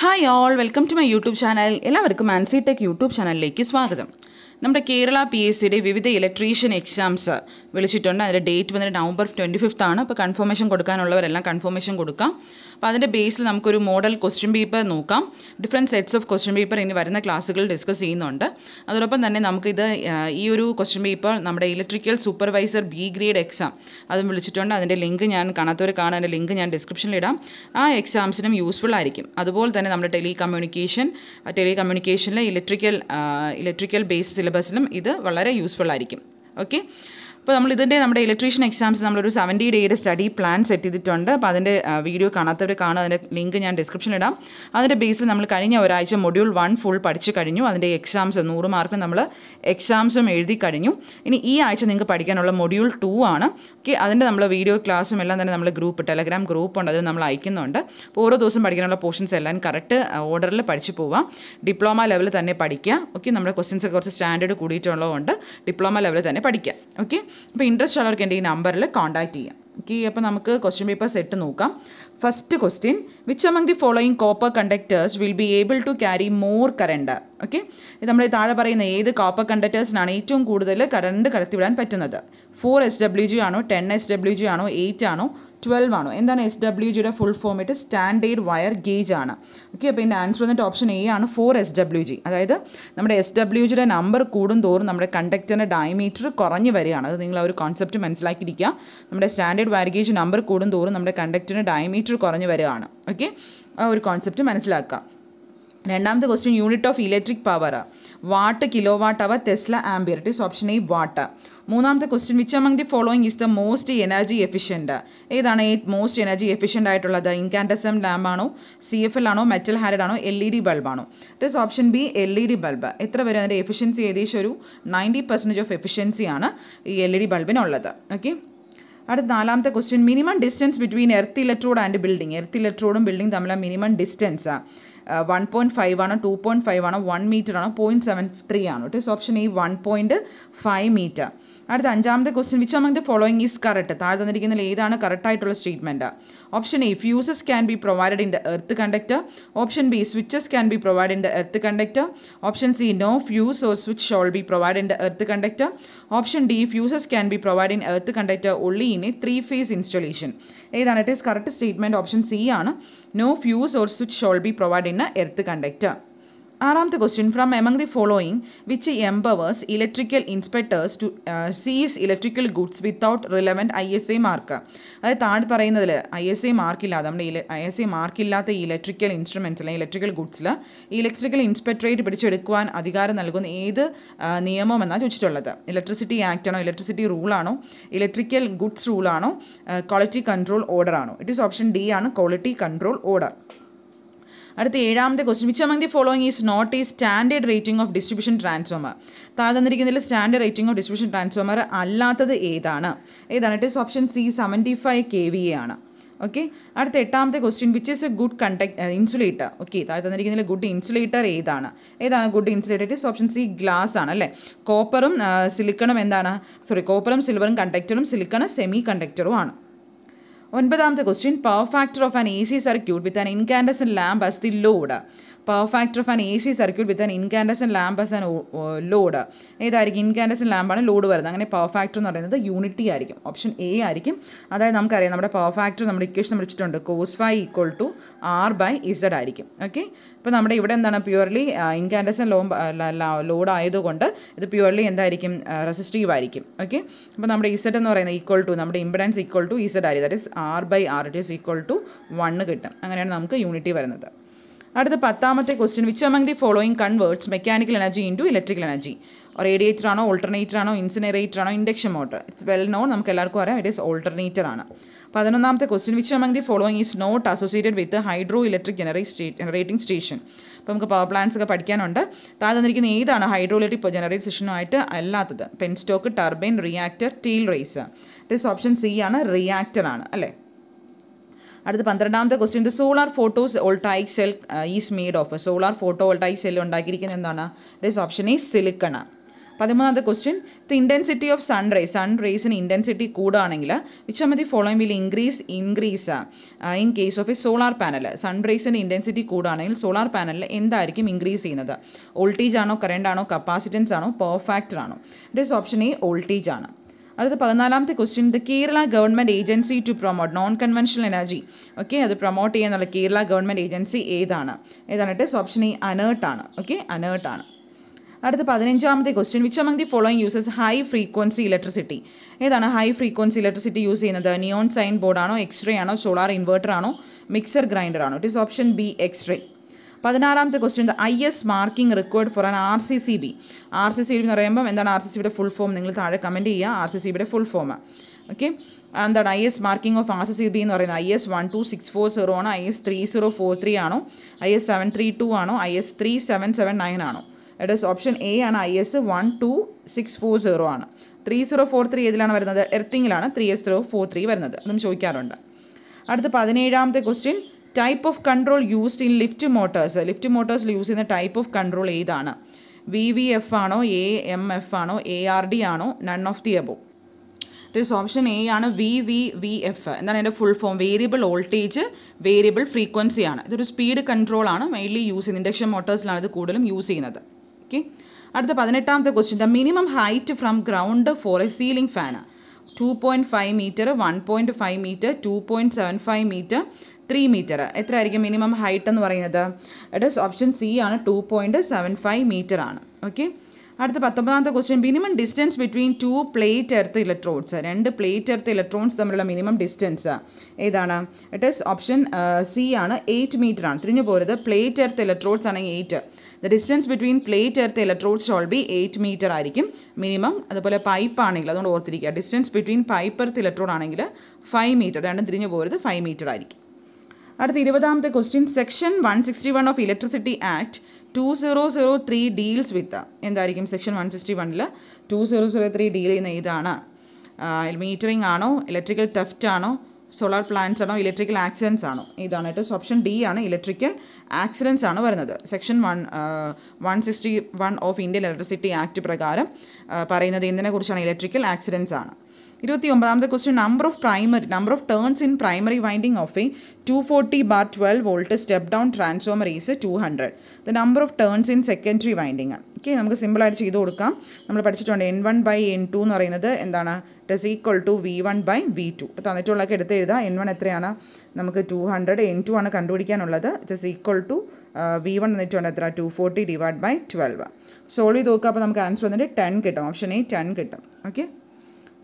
Hi all welcome to my YouTube channel എല്ലാവർക്കും Ancy tech YouTube ചാനലിലേക്ക് സ്വാഗതം. നമ്മുടെ കേരള പി എസ് സിയുടെ വിവിധ ഇലക്ട്രീഷ്യൻ എക്സാംസ് വിളിച്ചിട്ടുണ്ട്. അതിന്റെ ഡേറ്റ് വന്നിട്ട് നവംബർ ട്വന്റി ഫിഫ്ത്ത് ആണ്. അപ്പോൾ കൺഫർമേഷൻ കൊടുക്കാനുള്ളവരെല്ലാം കൺഫർമേഷൻ കൊടുക്കാം. അപ്പോൾ അതിന്റെ ബേസിൽ നമുക്കൊരു മോഡൽ ക്വസ്റ്റ്യൻ പേപ്പർ നോക്കാം. Different sets of question paper ഇനി വരുന്ന ക്ലാസ്സുകൾ ഡിസ്കസ് ചെയ്യുന്നുണ്ട്. അതോടൊപ്പം തന്നെ നമുക്കിത് ഈ ഒരു ക്വസ്റ്റ്യൻ പേപ്പർ നമ്മുടെ electrical supervisor B grade exam അതും വിളിച്ചിട്ടുണ്ട്. അതിന്റെ ലിങ്ക് ഞാൻ കാണാത്തവർ കാണാൻ അതിന്റെ ലിങ്ക് ഞാൻ ഡിസ്ക്രിപ്ഷനിൽ ഇടാം. ആ എക്സാംസിനും യൂസ്ഫുൾ ആയിരിക്കും. അതുപോലെ തന്നെ നമ്മുടെ ടെലി കമ്മ്യൂണിക്കേഷൻ ടെലി കമ്മ്യൂണിക്കേഷനിലെ ഇലക്ട്രിക്കൽ ഇലക്ട്രിക്കൽ ബേസ് സിലബസിലും ഇത് വളരെ യൂസ്ഫുൾ ആയിരിക്കും. ഓക്കെ അപ്പോൾ നമ്മൾ ഇതിന്റെ നമ്മുടെ ഇലക്ട്രീഷ്യൻ എക്സാംസ് നമ്മളൊരു സെവന്റി ഡേയുടെ സ്റ്റഡി പ്ലാൻ സെറ്റ് ചെയ്തിട്ടുണ്ട്. അപ്പോൾ അതിന്റെ വീഡിയോ കാണാത്തവർ കാണുക. അതിന്റെ ലിങ്ക് ഞാൻ ഡിസ്ക്രിപ്ഷനിൽ ഇടാം. അതിന്റെ ബേസിൽ നമ്മൾ കഴിഞ്ഞ ഒരാഴ്ച മൊഡ്യൂൾ വൺ ഫുൾ പഠിച്ചു കഴിഞ്ഞു. അതിന്റെ എക്സാംസ് നൂറ് മാർക്ക് നമ്മൾ എക്സാംസും എഴുതി കഴിഞ്ഞു. ഇനി ഈ ആഴ്ച നിങ്ങൾക്ക് പഠിക്കാനുള്ള മൊഡ്യൂൾ ടു ആണ്. ഓക്കെ അതിന്റെ നമ്മൾ വീഡിയോ ക്ലാസ്സും എല്ലാം തന്നെ നമ്മൾ ഗ്രൂപ്പ് ടെലഗ്രാം ഗ്രൂപ്പ് ഉണ്ട്. അതിൽ നമ്മൾ അയക്കുന്നുണ്ട്. അപ്പോൾ ഓരോ ദിവസം പഠിക്കാനുള്ള പോർഷൻസ് എല്ലാം കറക്റ്റ് ഓർഡറിൽ പഠിച്ചു പോവാം. ഡിപ്ലോമ ലെവലിൽ തന്നെ പഠിക്കുക ഓക്കെ നമ്മുടെ ക്വസ്റ്റ്യൻസ് കുറച്ച് സ്റ്റാൻഡേർഡ് കൂടിയിട്ടുള്ളതുകൊണ്ട് ഡിപ്ലോമ ലെവലിൽ തന്നെ പഠിക്കുക ഓക്കെ അപ്പോൾ ഇൻട്രസ്റ്റ് ഉള്ളവർക്ക് എന്റെ ഈ നമ്പറിൽ കോൺടാക്ട് ചെയ്യാം. ഓക്കെ അപ്പോൾ നമുക്ക് ക്വസ്റ്റ്യൻ പേപ്പർ സെറ്റ് നോക്കാം. First question which among the following copper conductors will be able to carry more current okay നമ്മൾ താഴെ പറയുന്ന ഏത് കോപ്പർ കണ്ടക്ടേഴ്സിനാണ് ഏറ്റവും കൂടുതൽ കറണ്ട് കടത്തിവിടാൻ പറ്റുന്നത്? ഫോർ എസ് ഡബ്ല്യു ജി ആണോ ടെൻ എസ് ഡബ്ല്യു ജി ആണോ എയ്റ്റ് ആണോ ട്വൽവ് ആണോ? എന്താണ് എസ് ഡബ്ല്യു ജിയുടെ ഫുൾ ഫോമിട്ട് സ്റ്റാൻഡേർഡ് വയർ ഗേജ് ആണ്. ഓക്കെ അപ്പോൾ ഇതിന്റെ ആൻസർ വന്നിട്ട് ഓപ്ഷൻ എ ആണ് ഫോർ എസ് ഡബ്ല്യു ജി അതായത് നമ്മുടെ എസ് ഡബ്ല്യു ജിയുടെ നമ്പർ കൂടും തോറും നമ്മുടെ കണ്ടക്ടറിന്റെ ഡയമീറ്റർ കുറഞ്ഞു വരികയാണ്. അത് നിങ്ങൾ ആ ഒരു കോൺസെപ്റ്റ് മനസ്സിലാക്കിയിരിക്കുക. നമ്മുടെ സ്റ്റാൻഡേർഡ് വയർ വാരികേജ് നമ്പർ കൂടും തോറും നമ്മുടെ കണ്ടക്ടറിന് ഡയമീറ്റർ കുറഞ്ഞു വരികയാണ്. ഓക്കെ ആ ഒരു കോൺസെപ്റ്റ് മനസ്സിലാക്കുക രണ്ടാമത്തെ question unit of electric power watt kilowatt hour tesla ampere it is option A watt മൂന്നാമത്തെ question which among the following is the most energy efficient ഏതാണ് മോസ്റ്റ് എനർജി എഫിഷ്യന്റ് ആയിട്ടുള്ളത്? Incandescent lamp ആണോ C F L ആണോ metal halide ആണോ L E D bulb ആണോ? It is option B L E D bulb എത്ര വരും അതിന്റെ efficiency ഏകദേശം ഒരു നയന്റി പെർസെന്റേജ് ഓഫ് എഫിഷ്യൻസിയാണ് ഈ എൽ ഇ ഡി ബൾബിനുള്ളത് ഓക്കെ അടുത്ത നാലാമത്തെ question minimum distance between earth electrode and building earth ഇലക്ട്രോഡും building തമ്മിലുള്ള minimum distance one point five ആണോ ടു പോയിന്റ് ഫൈവ് ആണോ വൺ മീറ്റർ ആണോ പോയിന്റ് സെവൻ ത്രീ ആണോ? It is option E one point five metre അടുത്ത അഞ്ചാമത്തെ question which among the following is correct താഴെ തന്നിരിക്കുന്നതിൽ ഏതാണ് കറക്റ്റ് ആയിട്ടുള്ള statement option A fuses can be provided in the earth conductor option B switches can be provide in the earth conductor option C no fuse or switch shall be provide in the earth conductor option D fuses can be provide in earth conductor only in a three phase installation ഏതാണ്? It is correct statement option C ആണ്. No fuse or switch shall be provide in earth conductor ആറാമത്തെ question from among the following which empowers electrical inspectors to seize electrical goods without relevant I S I mark അതായത് താഴെ പറയുന്നതിൽ I S I മാർക്കില്ലാതെ നമ്മുടെ I S I മാർക്കില്ലാത്ത electrical instruments അല്ലെങ്കിൽ electrical ഗുഡ്സിൽ electrical inspectorate പിടിച്ചെടുക്കുവാൻ അധികാരം നൽകുന്ന ഏത് നിയമമെന്നാണ് ചോദിച്ചിട്ടുള്ളത്? ഇലക്ട്രിസിറ്റി ആക്ട് ആണോ ഇലക്ട്രിസിറ്റി റൂളാണോ ഇലക്ട്രിക്കൽ ഗുഡ്സ് റൂളാണോ ക്വാളിറ്റി കൺട്രോൾ ഓർഡർ ആണോ? ഇറ്റ് ഈസ് ഓപ്ഷൻ ഡി ആണ് ക്വാളിറ്റി കൺട്രോൾ ഓർഡർ അടുത്ത ഏഴാമത്തെ question which among the following is not ഈ standard rating of distribution transformer താഴെ തന്നിരിക്കുന്നതിൽ standard rating of distribution transformer അല്ലാത്തത് ഏതാണ്? ഏതാണ്? It is option C seventy five K V A ആണ്. Okay അടുത്ത എട്ടാമത്തെ question which is a good conduct insulator okay താഴെ തന്നിരിക്കുന്നതിൽ ഗുഡ് ഇൻസുലേറ്റർ ഏതാണ്? ഏതാണ് good insulator it is option C glass ആണ് അല്ലേ? കോപ്പറും സിലിക്കണും എന്താണ്? സോറി കോപ്പറും സിൽവറും കണ്ടക്ടറും സിലിക്കണ് സെമി കണ്ടക്ടറും ആണ്. ഒൻപതാമത്തെ question power factor of an A C circuit with an incandescent lamp as the load power factor of an A C circuit with an incandescent lamp as an load ഏതായിരിക്കും incandescent ലാമ്പാണ് load വരുന്നത്. അങ്ങനെ power factor എന്ന് പറയുന്നത് unity ആയിരിക്കും. Option A ആയിരിക്കും. അതായത് നമുക്കറിയാം നമ്മുടെ പവർ ഫാക്ടർ നമ്മുടെ ഇക്വേഷൻ നമ്മൾ വെച്ചിട്ടുണ്ട്. Cos phi equal to R by Z ആയിരിക്കും. ഓക്കെ ഇപ്പോൾ നമ്മുടെ ഇവിടെ എന്താണ്? പ്യുവർലി ഇൻകാൻഡസൻ ലോ ലോഡ് ആയതുകൊണ്ട് ഇത് പ്യുവർലി എന്തായിരിക്കും? റെസിസ്റ്റീവ് ആയിരിക്കും. ഓക്കെ അപ്പോൾ നമ്മുടെ ഇസഡ് എന്ന് പറയുന്നത് ഈക്വൾ ടു നമ്മുടെ ഇമ്പിഡൻസ് ഈക്വൾ ടു ഇസഡ് ആയിരിക്കും. That is R by R it is equal to one കിട്ടും. അങ്ങനെയാണ് നമുക്ക് യൂണിറ്റി വരുന്നത്. അടുത്ത പത്താമത്തെ question which among the following converts mechanical energy into electrical energy radiator ആണോ ഓൾട്ടർനേറ്റർ ആണോ ഇൻസിനറേറ്റർ ആണോ induction motor it's well known നമുക്ക് എല്ലാവർക്കും അറിയാം ഇറ്റ് ഈസ് ഓൾട്ടർനേറ്റർ ആണ്. പതിനൊന്നാമത്തെ question which among the following is not associated with hydroelectric generate generating station അപ്പോൾ നമുക്ക് പവർ പ്ലാന്റ്സ് ഒക്കെ പഠിക്കാനുണ്ട്. താഴെ തന്നിരിക്കുന്ന ഏതാണ് ഹൈഡ്രോ ഇലക്ട്രിക് ജനറേറ്റ് സ്റ്റേഷനുമായിട്ട് അല്ലാത്തത്? Penstock turbine reactor tail race it is option C ആണ് റിയാക്ടർ ആണ് അല്ലേ? അടുത്ത പന്ത്രണ്ടാമത്തെ question the solar photovoltaic cell is made of solar photovoltaic cell ഉണ്ടാക്കിയിരിക്കുന്നത് എന്താണ്? ഈസ് ഓപ്ഷൻ ഈ സിലിക്കണ പതിമൂന്നാമത്തെ question the intensity of sun rays sun റേസിന് intensity കൂടുകയാണെങ്കിൽ which മതി following will increase increase in case of a solar panel sun റേസിന് intensity കൂടുകയാണെങ്കിൽ solar പാനലിൽ എന്തായിരിക്കും increase ചെയ്യുന്നത്? Voltage ആണോ കറണ്ട് ആണോ കപ്പാസിറ്റൻസ് ആണോ പെർഫാക്റ്റർ ആണോ? It is option A voltage ആണ്. അടുത്ത പതിനാലാമത്തെ question the Kerala government agency to promote non conventional energy okay അത് പ്രൊമോട്ട് ചെയ്യാനുള്ള കേരള ഗവൺമെന്റ് ഏജൻസി ഏതാണ്? ഏതാണ് ടെസ് ഓപ്ഷൻ ഈ അനേർട്ടാണ് ഓക്കെ അനേർട്ടാണ് അടുത്ത പതിനഞ്ചാമത്തെ question which among the following uses high frequency electricity ഏതാണ് ഹൈ ഫ്രീക്വൻസി ഇലക്ട്രിസിറ്റി യൂസ് ചെയ്യുന്നത്? നിയോൺ സൈൻ ബോർഡാണോ എക്സ്റേ ആണോ സോളാർ ഇൻവേർട്ടർ ആണോ മിക്സർ ഗ്രൈൻഡർ ആണോ? It is option B X ray പതിനാറാമത്തെ question the I S marking record for an R C C B R C C B എന്ന് പറയുമ്പോൾ എന്താണ് R C C ബിയുടെ full form നിങ്ങൾ താഴെ comment ചെയ്യുക. ആർ സി സി ബിയുടെ full form okay എന്താണ് I S marking of R C C B എന്ന് പറയുന്നത്? I S one two six four zero ആണോ. I S three zero four three ആണോ? I S seven three two ആണോ? I S three seven seven nine ആണോ? Is option A ആണ്. I S one two six four zero ആണ്. Three zero four three ഏതിലാണ് വരുന്നത്? എർത്തിങ്ങിലാണ് three S zero four three വരുന്നത്. അതും ചോദിക്കാറുണ്ട്. അടുത്ത പതിനേഴാമത്തെ question type of control used in lift motors lift മോട്ടേഴ്സിൽ use ചെയ്യുന്ന ടൈപ്പ് ഓഫ് കൺട്രോൾ ഏതാണ്? വി വി എഫ് ആണോ എ എം എഫ് ആണോ എ ആർ ഡി ആണോ none of the above it option A ആണ് വി വി വി എഫ് എന്താണ് എന്റെ full form variable voltage variable frequency ആണ്. ഇതൊരു സ്പീഡ് കൺട്രോൾ ആണ്. മെയിൻലി യൂസ് ചെയ്യുന്നത് ഇൻഡക്ഷൻ മോട്ടേഴ്സിലാണ് ഇത് കൂടുതലും യൂസ് ചെയ്യുന്നത്. ഓക്കെ അടുത്ത പതിനെട്ടാമത്തെ question the minimum height from ground for a ceiling fan two point five metre one point five metre two point seven five metre three metre എത്ര ആയിരിക്കും മിനിമം ഹൈറ്റ് എന്ന് പറയുന്നത്? ഇറ്റ് ഇസ് ഓപ്ഷൻ സി ആണ്. Two point seven five metre ആണ്. Okay അടുത്ത പത്തൊമ്പതാമത്തെ question minimum distance between two plate earth electrodes രണ്ട് plate earth electrons തമ്മിലുള്ള മിനിമം ഡിസ്റ്റൻസ് ഏതാണ്? ഇറ്റ് ഇസ് ഓപ്ഷൻ സി ആണ്. എയ്റ്റ് മീറ്റർ ആണ്. തിരിഞ്ഞു പോരുത്. പ്ലേറ്റ് എർത്ത് ഇലക്ട്രോഡ്സ് ആണെങ്കിൽ eight the distance between plate earth electrodes shall be eight metre ആയിരിക്കും. Minimum അതുപോലെ പൈപ്പ് ആണെങ്കിൽ അതുകൊണ്ട് ഓർത്തിരിക്കുക. Distance between pipe earth electrode ആണെങ്കിൽ ഫൈവ് മീറ്റർ രണ്ടും തിരിഞ്ഞു പോരുത് ഫൈവ് മീറ്റർ ആയിരിക്കും. അടുത്ത ഇരുപതാമത്തെ question section one sixty one of electricity act two zero zero three deals with എന്തായിരിക്കും സെക്ഷൻ വൺ സിക്സ്റ്റി വണ്ണിൽ two zero zero three deal ചെയ്യുന്ന ഇതാണ്. മീറ്ററിംഗ് ആണോ ഇലക്ട്രിക്കൽ തെഫ്റ്റ് ആണോ സോളാർ പ്ലാന്റ്സ് ആണോ ഇലക്ട്രിക്കൽ ആക്സിഡൻസ് ആണോ? ഇതാണ് ഏറ്റവും ഓപ്ഷൻ ഡി ആണ് ഇലക്ട്രിക്കൽ ആക്സിഡൻസ് ആണ് വരുന്നത്. Section one one sixty one of Indian electricity act പ്രകാരം പറയുന്നത് എന്തിനെക്കുറിച്ചാണ്? ഇലക്ട്രിക്കൽ ആക്സിഡൻസ് ആണ്. ഇരുപത്തി ഒമ്പതാമത്തെ question number of primary number of turns in primary winding of a two forty bar twelve volt step down transformer is two hundred the number of turns in secondary winding okay നമുക്ക് സിമ്പിളായിട്ട് ചെയ്ത് കൊടുക്കാം. നമ്മൾ പഠിച്ചിട്ടുണ്ട് N one by N two എന്ന് പറയുന്നത് എന്താണ്? It equal to V one by V two ഇപ്പോൾ തന്നിട്ടുള്ളതൊക്കെ എടുത്ത് എഴുതാം. എൻ വൺ എത്രയാണ്? നമുക്ക് ടു ഹൺഡ്രഡ് എൻ ടു ആണ് കണ്ടുപിടിക്കാനുള്ളത്. It is equal to V one എന്നിട്ടുണ്ട് എത്ര? Two forty divide by twelve solve ചെയ്ത് നോക്കുക. അപ്പോൾ നമുക്ക് ആൻസർ വന്നിട്ട് ടെൻ കിട്ടും. ഓപ്ഷൻ എ ടെൻ കിട്ടും. ഓക്കെ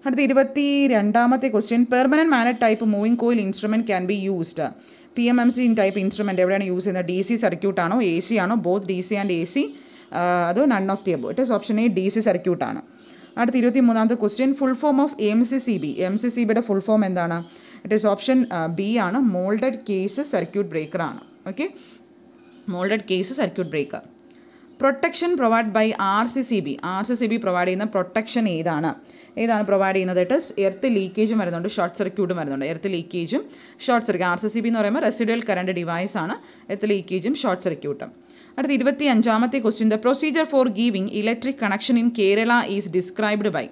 അടുത്ത ഇരുപത്തി രണ്ടാമത്തെ question permanent magnet type moving coil instrument can be used P M M C type instrument എവിടെയാണ് യൂസ് ചെയ്യുന്നത്? ഡി സി സർക്യൂട്ടാണോ എ സി ആണോ? Both D C and A C അതോ none of the above it is option A D C സർക്യൂട്ടാണ് അടുത്ത ഇരുപത്തി മൂന്നാമത്തെ question full form of M C C B M C C ബിയുടെ full form എന്താണ്? It is option B ആണ്. Moulded case circuit breaker ആണ്. Okay moulded case circuit breaker protection provide by R C C B R C C B provide ചെയ്യുന്ന protection ഏതാണ്? ഏതാണ് provide ചെയ്യുന്നത്? ഇട്ട് earth ലീക്കേജും വരുന്നുണ്ട്. ഷോർട്ട് സർക്യൂട്ടും വരുന്നുണ്ട്. Earth ലീക്കേജും short circuit R C C B എന്ന് പറയുമ്പോൾ റെസിഡുവൽ കറണ്ട് ഡിവൈസ് ആണ് എർത്ത് ലീക്കേജും ഷോർട്ട് സർക്യൂട്ടും അടുത്ത ഇരുപത്തി അഞ്ചാമത്തെ question the procedure for giving electric connection in Kerala is described by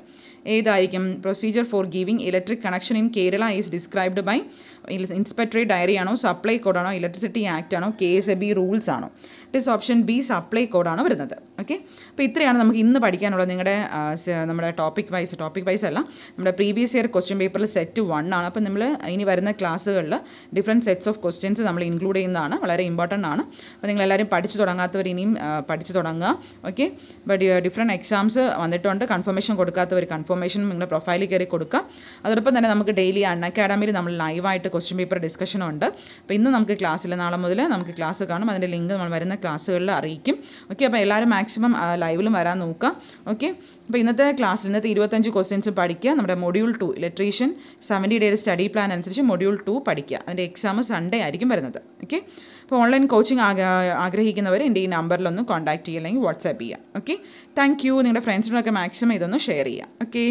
ഏതായിരിക്കും? Procedure for giving electric connection in Kerala is described by inspectorate diary ആണോ? സപ്ലൈ കോഡാണോ ഇലക്ട്രിസിറ്റി ആക്ട് ആണോ? K S E B rules ആണോ it is option B supply കോഡാണ് വരുന്നത്. Okay അപ്പോൾ ഇത്രയാണ് നമുക്ക് ഇന്ന് പഠിക്കാനുള്ളത്. നിങ്ങളുടെ നമ്മുടെ ടോപ്പിക് വൈസ് ടോപ്പിക് വൈസ് അല്ല. നമ്മുടെ പ്രീവിയസ് ഇയർ ക്വസ്റ്റ്യൻ പേപ്പറിൽ സെറ്റ് വൺ ആണ്. അപ്പോൾ നമ്മൾ ഇനി വരുന്ന ക്ലാസ്സുകളിൽ ഡിഫറെന്റ് സെറ്റ്സ് ഓഫ് ക്വസ്റ്റ്യൻസ് നമ്മൾ ഇൻക്ലൂഡ് ചെയ്യുന്നതാണ്. വളരെ ഇമ്പോർട്ടന്റ് ആണ്. അപ്പോൾ നിങ്ങളെല്ലാവരും പഠിച്ചു തുടങ്ങാത്തവർ ഇനിയും പഠിച്ചു തുടങ്ങുക. ഓക്കെ ബട്ട് ഡിഫറെന്റ് എക്സാംസ് വന്നിട്ടുണ്ട്. കൺഫർമേഷൻ കൊടുക്കാത്തവർ കൺഫർമേഷൻ നിങ്ങളുടെ പ്രൊഫൈലിൽ കയറി കൊടുക്കുക അതോടൊപ്പം തന്നെ നമുക്ക് ഡെയിലി അൺ അക്കാഡമിയിൽ നമ്മൾ ലൈവായിട്ട് ക്വസ്റ്റ്യൻ പേപ്പർ ഡിസ്കഷനുണ്ട് അപ്പോൾ ഇന്ന് നമുക്ക് ക്ലാസ്സിൽ നാളെ മുതൽ നമുക്ക് ക്ലാസ് കാണും. അതിന്റെ ലിങ്ക് നമ്മൾ വരുന്ന ക്ലാസ്സുകളിൽ അറിയിക്കും. ഓക്കെ അപ്പോൾ എല്ലാവരും മാക്സിമം ലൈവിലും വരാൻ നോക്കുക. ഓക്കെ അപ്പോൾ ഇന്നത്തെ ക്ലാസ്സിൽ ഇന്നത്തെ ഇരുപത്തഞ്ച് ക്വസ്റ്റ്യൻസ് പഠിക്കുക. നമ്മുടെ മൊഡ്യൂൾ ടു ഇലക്ട്രീഷ്യൻ സെവന്റി ഡേയുടെ സ്റ്റഡി പ്ലാൻ അനുസരിച്ച് മൊഡ്യൂൾ ടു പഠിക്കുക. അതിന്റെ എക്സാം സൺഡേ ആയിരിക്കും വരുന്നത്. ഓക്കെ അപ്പോൾ ഓൺലൈൻ കോച്ചിങ് ആഗ്രഹിക്കുന്നവർ എന്റെ ഈ നമ്പറിലൊന്ന് കോൺടാക്ട് ചെയ്യുക അല്ലെങ്കിൽ വാട്സാപ്പ് ചെയ്യുക. ഓക്കെ താങ്ക് യു നിങ്ങളുടെ ഫ്രണ്ട്സിനൊക്കെ മാക്സിമം ഇതൊന്ന് ഷെയർ ചെയ്യുക. ഓക്കെ